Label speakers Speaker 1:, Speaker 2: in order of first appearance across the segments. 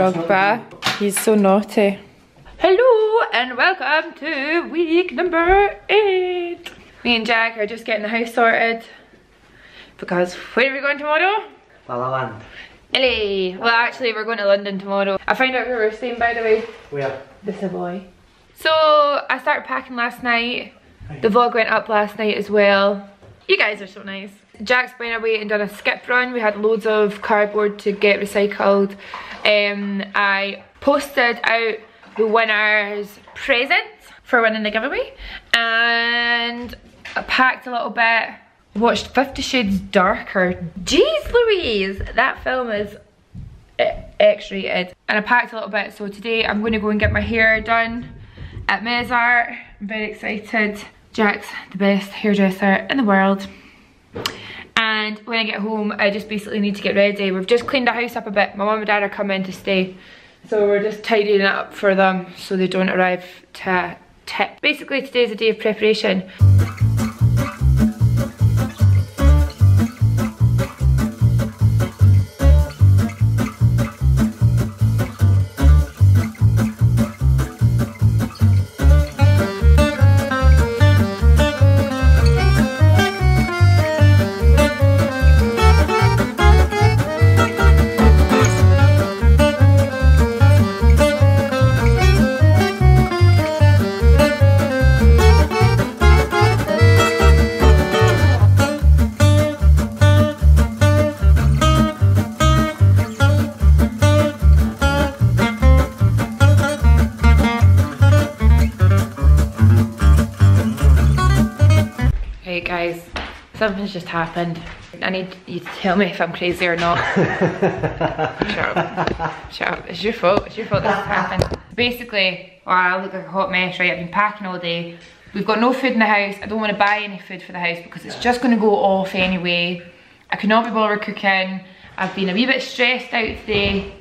Speaker 1: No. that's not
Speaker 2: Drogba. He's so naughty. Hello and welcome to week number eight. Me and Jack are just getting the house sorted because where are we going tomorrow?
Speaker 1: Balaland.
Speaker 2: LA. Well, actually, we're going to London tomorrow. I found out where we're staying, by the way.
Speaker 1: Where?
Speaker 2: The Savoy. So I started packing last night. The vlog went up last night as well. You guys are so nice. Jack's went away and done a skip run. We had loads of cardboard to get recycled. Um, I posted out the winner's presents for winning the giveaway. And I packed a little bit. Watched Fifty Shades Darker. Jeez Louise! That film is X-rated. And I packed a little bit, so today I'm going to go and get my hair done at Mezart. I'm very excited. Jack's the best hairdresser in the world. And when I get home, I just basically need to get ready. We've just cleaned the house up a bit. My mum and dad are coming to stay. So we're just tidying it up for them so they don't arrive to tip. Basically today's a day of preparation. Something's just happened. I need you to tell me if I'm crazy or not. Shut up. Shut up. It's your fault. It's your fault this happened. Basically, oh, I look like a hot mess, right? I've been packing all day. We've got no food in the house. I don't want to buy any food for the house because it's just going to go off anyway. I could not be bothered cooking. I've been a wee bit stressed out today.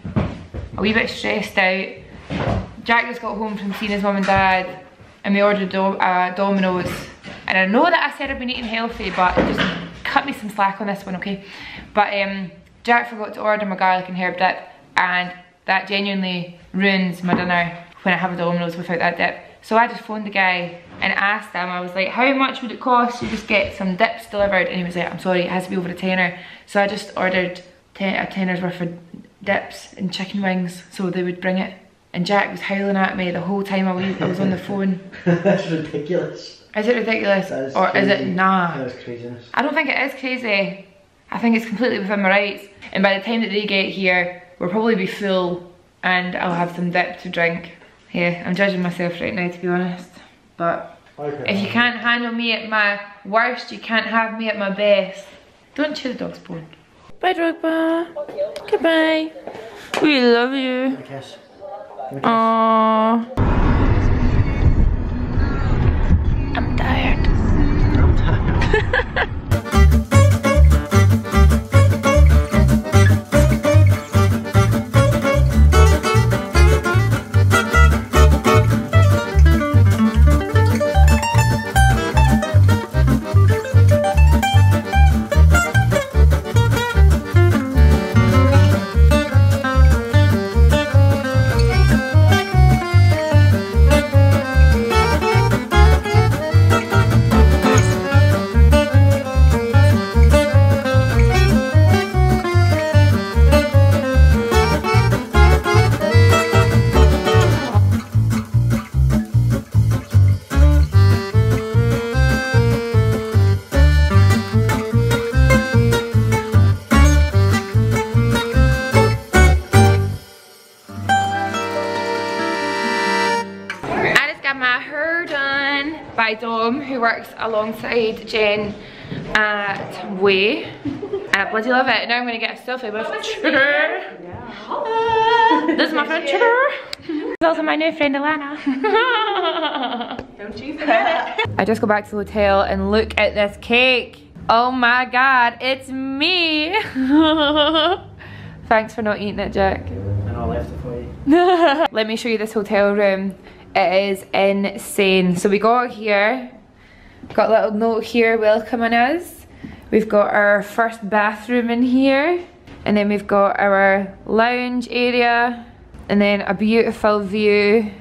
Speaker 2: A wee bit stressed out. Jack just got home from seeing his mum and dad and we ordered do uh, Domino's. And I know that I said I've been eating healthy, but just cut me some slack on this one, okay? But um, Jack forgot to order my garlic and herb dip, and that genuinely ruins my dinner when I have a Domino's without that dip. So I just phoned the guy and asked him, I was like, how much would it cost to just get some dips delivered? And he was like, I'm sorry, it has to be over a tenner. So I just ordered ten, a tenner's worth of dips and chicken wings so they would bring it. And Jack was howling at me the whole time I was, I was on the phone.
Speaker 1: That's ridiculous.
Speaker 2: Is it ridiculous
Speaker 1: That is
Speaker 2: or is it
Speaker 1: crazy.
Speaker 2: nah?
Speaker 1: That is craziness.
Speaker 2: I don't think it is crazy. I think it's completely within my rights. And by the time that they get here, we'll probably be full and I'll have some dip to drink. Yeah, I'm judging myself right now to be honest. But
Speaker 1: Okay.
Speaker 2: if you can't handle me at my worst, you can't have me at my best. Don't chew the dog's bone. Bye, Drogba. Goodbye. We love you.
Speaker 1: Give me a kiss.
Speaker 2: Aww. By Dom, who works alongside Jen at Way. And I bloody love it. Now I'm gonna get a selfie with Trigger. This is my friend Trigger. This is also my new friend Alana.
Speaker 3: Don't you forget it.
Speaker 2: I just go back to the hotel and look at this cake. Oh my god, it's me. Thanks for not eating it, Jack.
Speaker 1: I know I left it for you.
Speaker 2: Let me show you this hotel room. It is insane. So we got here, got a little note here welcoming us. We've got our first bathroom in here. And then we've got our lounge area and then a beautiful view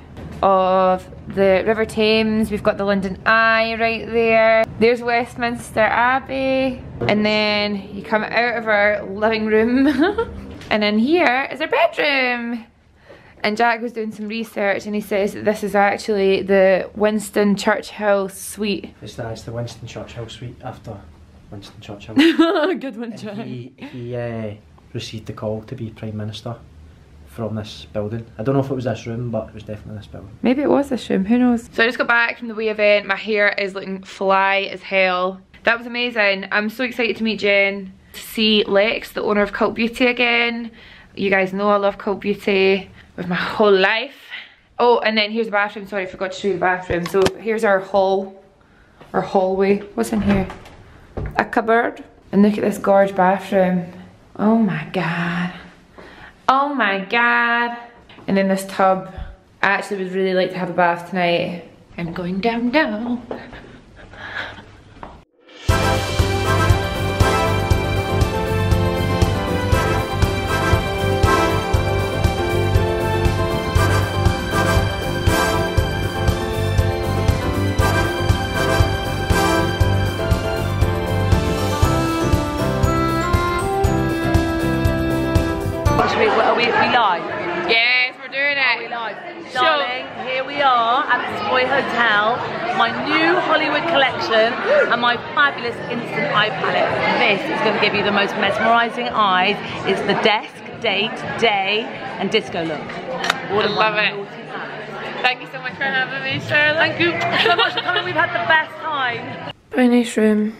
Speaker 2: of the River Thames. We've got the London Eye right there. There's Westminster Abbey. And then you come out of our living room. and in here is our bedroom. And Jack was doing some research and he says that this is actually the Winston Churchill suite.
Speaker 1: It's the, it's the Winston Churchill suite after Winston Churchill.
Speaker 2: Good one, Jack.
Speaker 1: he he uh, received the call to be Prime Minister from this building. I don't know if it was this room, but it was definitely this building.
Speaker 2: Maybe it was this room, who knows? So I just got back from the Way event. My hair is looking fly as hell. That was amazing. I'm so excited to meet Jen, to see Lex, the owner of Cult Beauty again. You guys know I love Cult Beauty with my whole life. Oh, and then here's the bathroom. Sorry, I forgot to show you the bathroom. So here's our hall, our hallway. What's in here? A cupboard. And look at this gorge bathroom. Oh my god. Oh my god. And then this tub. I actually would really like to have a bath tonight. I'm going down now.
Speaker 3: we, are we, are we live?
Speaker 2: Yes, we're doing it.
Speaker 3: We
Speaker 2: it.
Speaker 3: live.
Speaker 2: So-
Speaker 3: Darling, here we are at the Savoy Hotel, my new Hollywood collection and my fabulous instant eye palette. This is going to give you the most mesmerising eyes. It's the desk, date, day and disco look. All in
Speaker 2: love it. Thank you so much for having me, Charlotte.
Speaker 3: Thank you so much for coming. We've had the best time.
Speaker 2: Very nice room.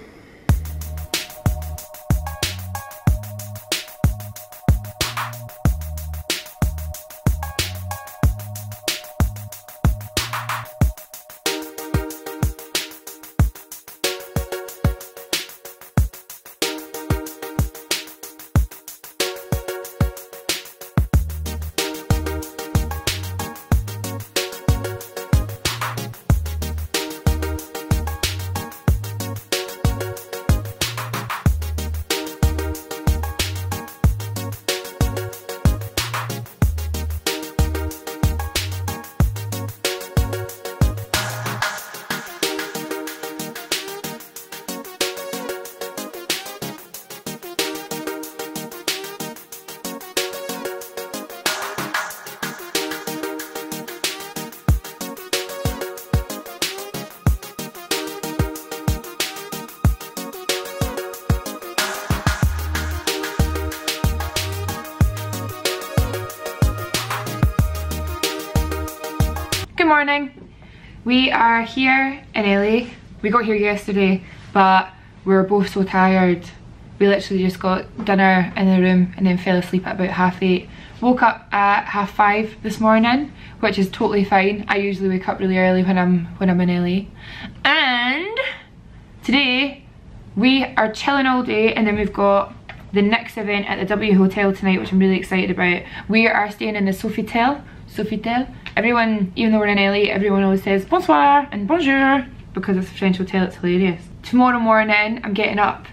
Speaker 2: Morning. We are here in LA. We got here yesterday, but we were both so tired. We literally just got dinner in the room and then fell asleep at about half eight. Woke up at half five this morning, which is totally fine. I usually wake up really early when I'm when I'm in LA. And today we are chilling all day and then we've got the next event at the W Hotel tonight which I'm really excited about. We are staying in the Sofitel. Sofitel. Everyone, even though we're in LA, everyone always says bonsoir and bonjour because it's a French hotel, it's hilarious. Tomorrow morning I'm getting up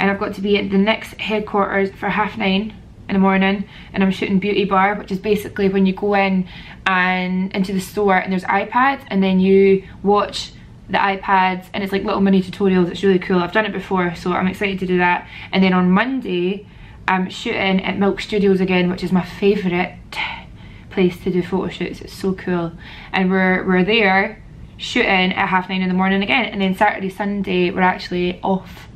Speaker 2: and I've got to be at the NYX headquarters for half nine in the morning and I'm shooting Beauty Bar which is basically when you go in and into the store and there's iPads and then you watch the iPads and it's like little mini tutorials. It's really cool. I've done it before, so I'm excited to do that. And then on Monday, I'm shooting at Milk Studios again, which is my favourite place to do photo shoots. It's so cool. And we're we're there shooting at half nine in the morning again. And then Saturday, Sunday, we're actually off.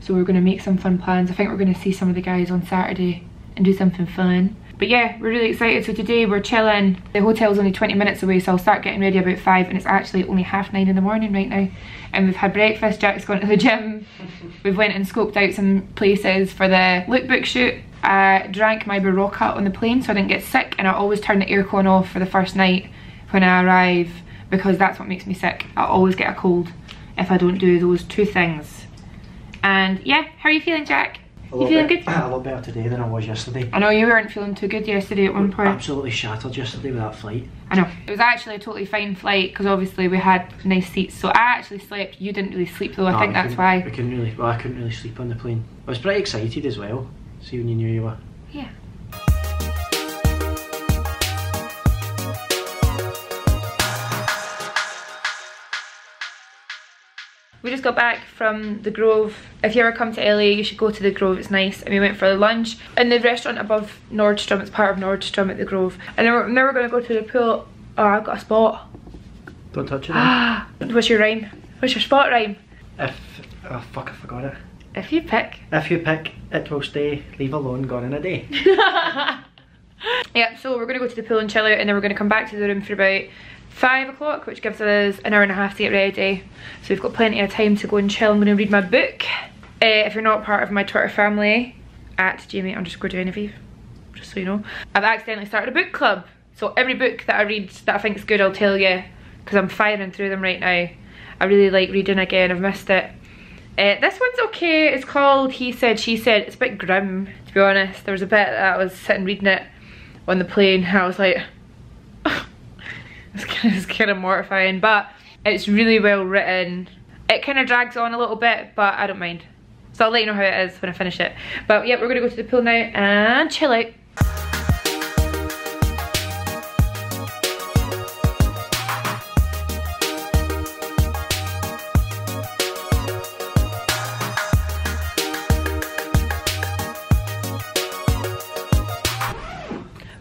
Speaker 2: So we're gonna make some fun plans. I think we're gonna see some of the guys on Saturday and do something fun. But yeah, we're really excited. So today we're chilling. The hotel's only 20 minutes away, so I'll start getting ready about five and it's actually only half nine in the morning right now. And we've had breakfast, Jack's gone to the gym. We've went and scoped out some places for the lookbook shoot. I drank my Berocca on the plane so I didn't get sick and I always turn the aircon off for the first night when I arrive because that's what makes me sick. I always get a cold if I don't do those two things. And yeah, how are you feeling Jack?
Speaker 1: A
Speaker 2: You feeling
Speaker 1: bet-
Speaker 2: good?
Speaker 1: A lot better today than I was yesterday.
Speaker 2: I know you weren't feeling too good yesterday at one point.
Speaker 1: Absolutely shattered yesterday with that flight.
Speaker 2: I know. It was actually a totally fine flight because obviously we had nice seats. So I actually slept. You didn't really sleep though. I
Speaker 1: No,
Speaker 2: think that's why.
Speaker 1: couldn't really, well, I couldn't really sleep on the plane. I was pretty excited as well. See when you knew you were
Speaker 2: yeah. We just got back from the Grove. If you ever come to LA, you should go to the Grove. It's nice. And we went for lunch in the restaurant above Nordstrom. It's part of Nordstrom at the Grove. And then we're, now we're going to go to the pool. Oh, I've got a spot.
Speaker 1: Don't touch it.
Speaker 2: What's your rhyme? What's your spot rhyme?
Speaker 1: if oh fuck, I forgot it.
Speaker 2: If you pick.
Speaker 1: If you pick, it will stay. Leave alone. Gone in a day.
Speaker 2: Yeah, so we're going to go to the pool and chill out and then we're going to come back to the room for about 5 o'clock, which gives us an hour and a half to get ready. So we've got plenty of time to go and chill. I'm going to read my book. Uh, if you're not part of my Twitter family, at Jamie underscore Genevieve, just so you know. I've accidentally started a book club. So every book that I read that I think is good, I'll tell you. Because I'm firing through them right now. I really like reading again, I've missed it. Uh, this one's okay, it's called He Said, She Said. It's a bit grim, to be honest. There was a bit that I was sitting reading it on the plane and I was like, it's kind, of, it's kind of mortifying, but it's really well written. It kind of drags on a little bit, but I don't mind. So I'll let you know how it is when I finish it. But yeah, we're gonna go to the pool now and chill out.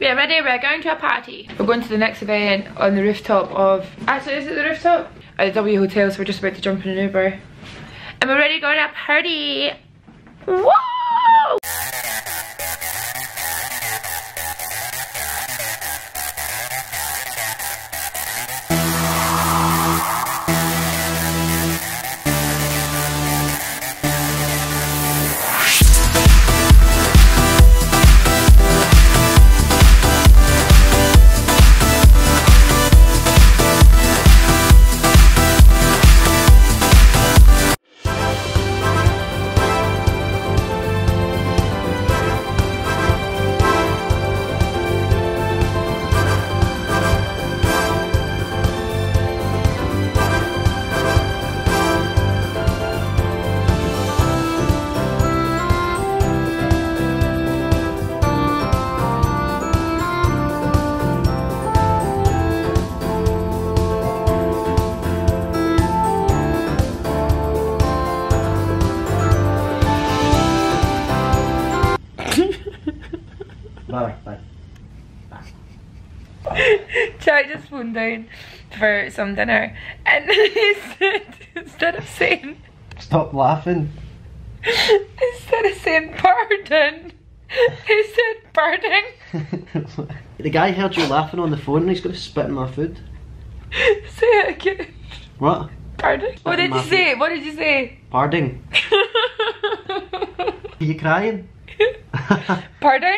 Speaker 2: We are ready, we're going to a party. We're going to the next event on the rooftop of, actually is it the rooftop? At the W Hotel, so we're just about to jump in an Uber. And we're ready to go to a party. Whoa! Jack just phoned down for some dinner and he said, instead of saying,
Speaker 1: Stop laughing.
Speaker 2: instead of saying pardon, he said pardon.
Speaker 1: the guy heard you laughing on the phone and he's gonna spit in my food.
Speaker 2: Say it again.
Speaker 1: What?
Speaker 2: Pardon? What did you
Speaker 1: Muffin.
Speaker 2: say? What did you say?
Speaker 1: Pardon. Are you crying?
Speaker 2: Pardon?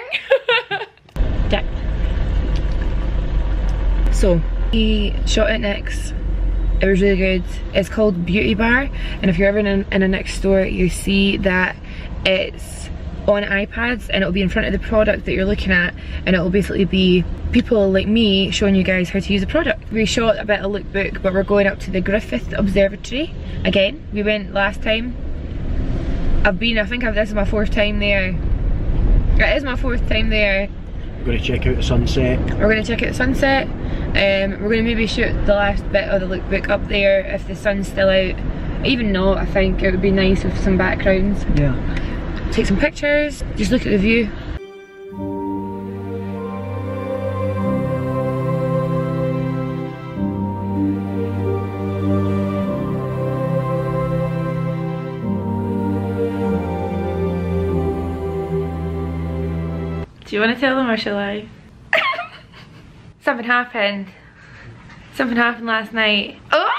Speaker 2: Jack. So, he shot at NYX. It was really good. It's called Beauty Bar, and if you're ever in a, in a NYX store, you see that it's on iPads and it'll be in front of the product that you're looking at and it'll basically be people like me showing you guys how to use the product. We shot a bit of lookbook but we're going up to the Griffith Observatory again. We went last time. I've been, I think I've, this is my fourth time there. It is my fourth time there.
Speaker 1: We're gonna check out the sunset.
Speaker 2: We're going to check out the sunset. Um, we're going to maybe shoot the last bit of the lookbook up there if the sun's still out. Even not, I think it would be nice with some backgrounds.
Speaker 1: Yeah.
Speaker 2: Take some pictures, just look at the view. Do you want to tell them or shall I? Something happened. Something happened last night. Oh,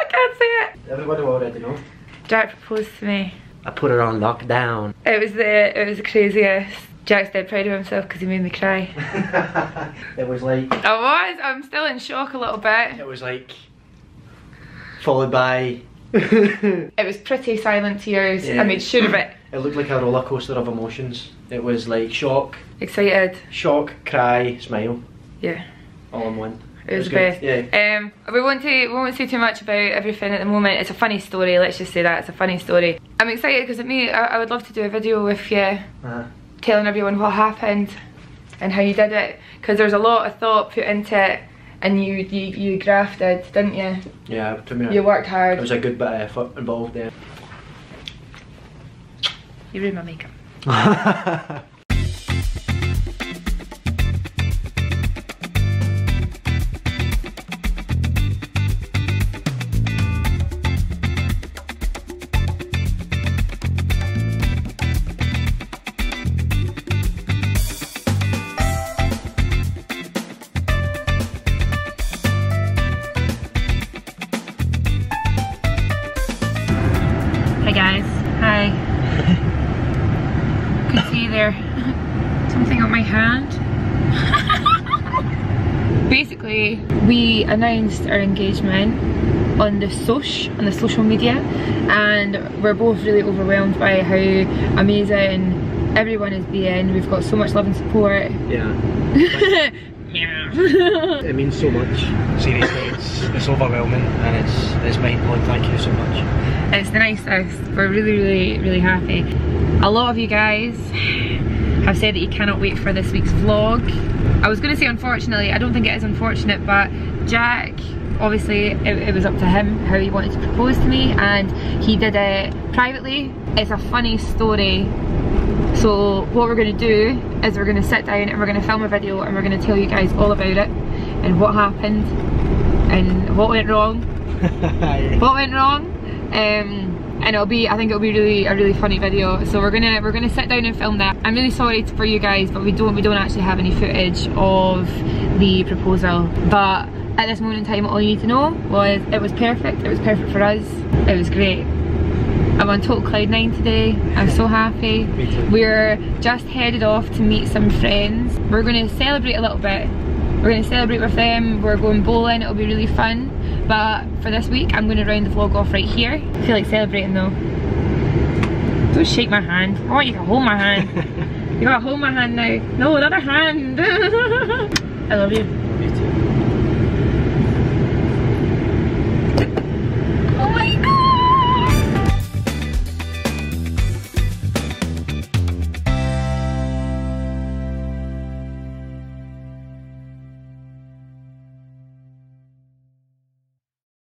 Speaker 2: I can't say it.
Speaker 1: Everybody already know.
Speaker 2: Jack proposed to me.
Speaker 1: I put her on lockdown.
Speaker 2: It was the it was the craziest. Jack's dead proud of himself because he made me cry.
Speaker 1: it was like
Speaker 2: I was. I'm still in shock a little bit.
Speaker 1: it was like followed by
Speaker 2: It was pretty silent tears.
Speaker 1: Yeah.
Speaker 2: I made sure of it.
Speaker 1: It looked like a roller coaster of emotions. It was like shock,
Speaker 2: Excited.
Speaker 1: shock, cry, smile,
Speaker 2: Yeah.
Speaker 1: all in one.
Speaker 2: It was the
Speaker 1: good.
Speaker 2: best.
Speaker 1: Yeah.
Speaker 2: Um, we won't say we won't say too much about everything at the moment. It's a funny story. Let's just say that it's a funny story. I'm excited because me, I, I would love to do a video with you.
Speaker 1: Uh,
Speaker 2: telling everyone what happened and how you did it because there's a lot of thought put into it and you you, you grafted didn't you
Speaker 1: Yeah, to me,
Speaker 2: you worked hard.
Speaker 1: It was a good bit of effort involved there.
Speaker 2: you ruined my makeup we announced our engagement on the soch, on the social media, and we're both really overwhelmed by how amazing everyone is being. We've got so much love and support.
Speaker 1: Yeah.
Speaker 2: yeah.
Speaker 1: It means so much. Seriously, it's it's overwhelming and it's it's mind blowing. Thank you so much.
Speaker 2: It's the nicest. We're really, really, really happy. A lot of you guys have said that you cannot wait for this week's vlog. I was going to say unfortunately, I don't think it is unfortunate, but Jack, obviously it, it was up to him how he wanted to propose to me and he did it privately. It's a funny story. So what we're going to do is we're going to sit down and we're going to film a video and we're going to tell you guys all about it and what happened and what went wrong what went wrong um, and it'll be I think it'll be really a really funny video. So we're gonna we're gonna sit down and film that. I'm really sorry for you guys but we don't we don't actually have any footage of the proposal. But at this moment in time all you need to know was it was perfect. It was perfect for us. It was great. I'm on total cloud nine today. I'm so happy. We're just headed off to meet some friends. We're going to celebrate a little bit we're going to celebrate with them we're going bowling it'll be really fun. But for this week I'm going to round the vlog off right here. I feel like celebrating though. Don't shake my hand. I want you to hold my hand. You gotta hold my hand now. No another hand. I love you.